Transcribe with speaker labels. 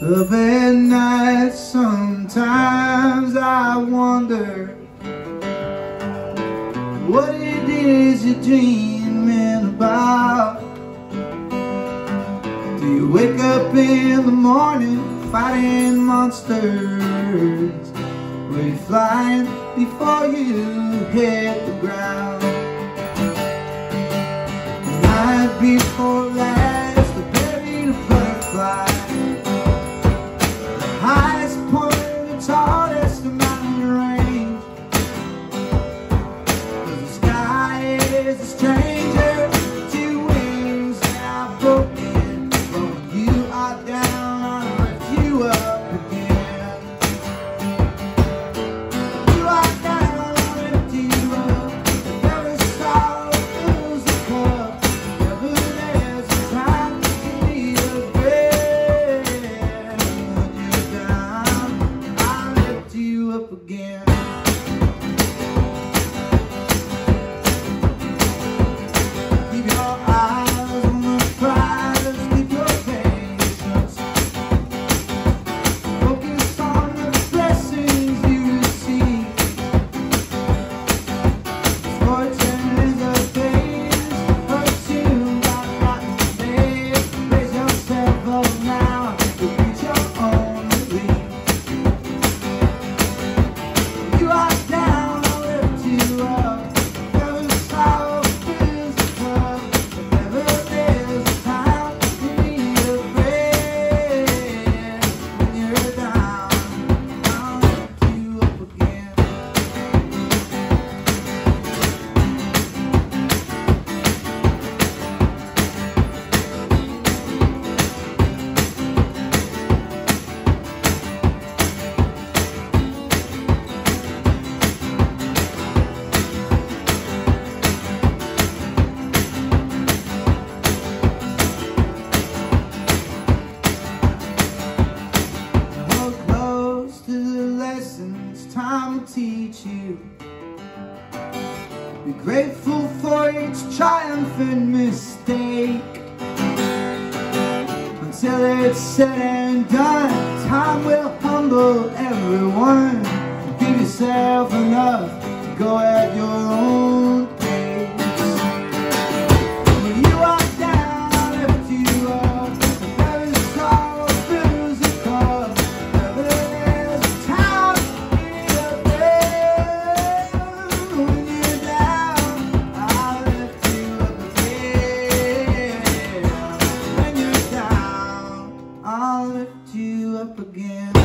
Speaker 1: Of at night sometimes I wonder What it is you're dreaming about. Do you wake up in the morning fighting monsters? Or you flying before you hit the ground? will teach you. Be grateful for each triumph and mistake. Until it's said and done, time will humble everyone. Give yourself enough to go at your own. up again.